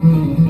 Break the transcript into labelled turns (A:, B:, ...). A: Mm-hmm.